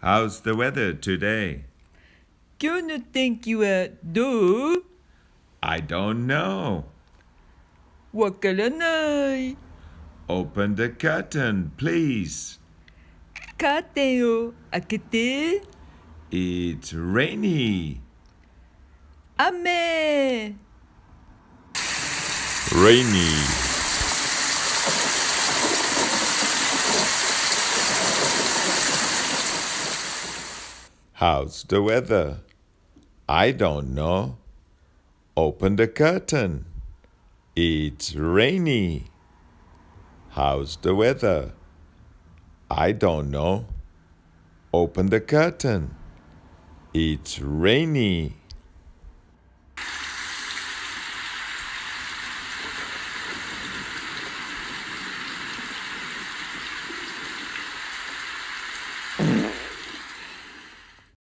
How's the weather today? 今日の天気はどう I don't know. わからない。 Open the curtain, please. カーテンを開けて。 It's rainy. 雨 Rainy. How's the weather? I don't know. Open the curtain. It's rainy. How's the weather? I don't know. Open the curtain. It's rainy.